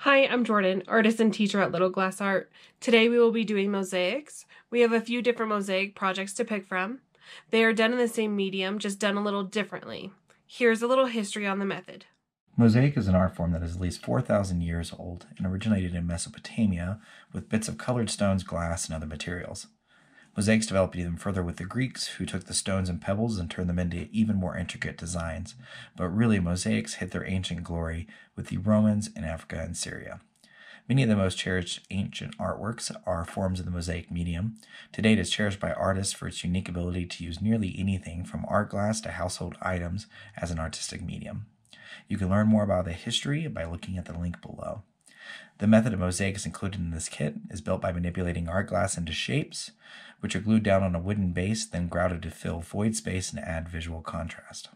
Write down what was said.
Hi, I'm Jordan, artist and teacher at Little Glass Art. Today we will be doing mosaics. We have a few different mosaic projects to pick from. They are done in the same medium, just done a little differently. Here's a little history on the method. Mosaic is an art form that is at least 4,000 years old and originated in Mesopotamia with bits of colored stones, glass, and other materials. Mosaics developed even further with the Greeks, who took the stones and pebbles and turned them into even more intricate designs. But really, mosaics hit their ancient glory with the Romans in Africa and Syria. Many of the most cherished ancient artworks are forms of the mosaic medium. Today, it is cherished by artists for its unique ability to use nearly anything from art glass to household items as an artistic medium. You can learn more about the history by looking at the link below. The method of mosaics included in this kit is built by manipulating art glass into shapes, which are glued down on a wooden base, then grouted to fill void space and add visual contrast.